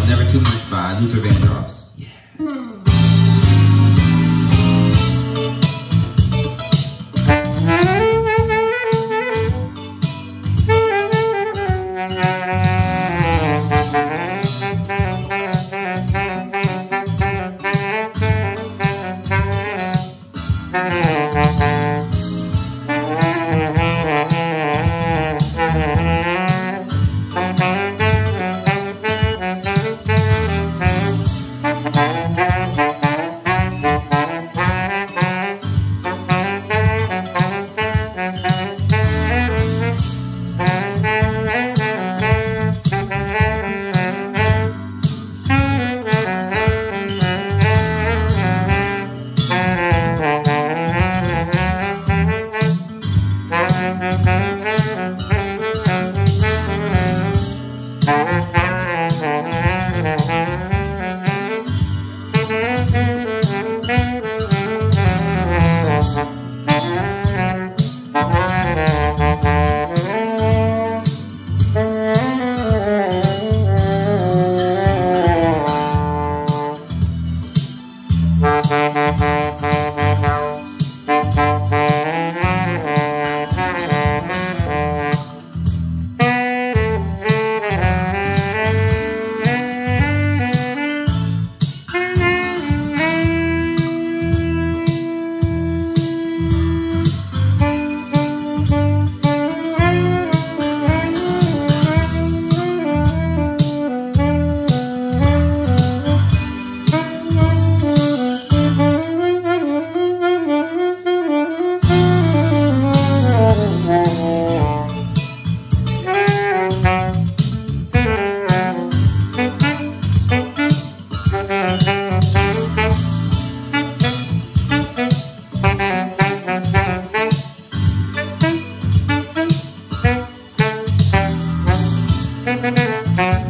called Never Too Much by Luther Vandross. Yeah. Hmm. Música Thank you.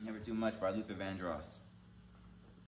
Never Too Much by Luther Vandross.